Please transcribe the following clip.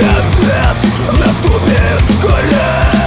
рассвет наступит скорее.